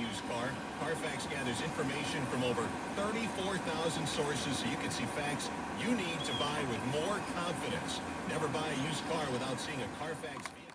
used car, Carfax gathers information from over 34,000 sources so you can see facts you need to buy with more confidence. Never buy a used car without seeing a Carfax vehicle.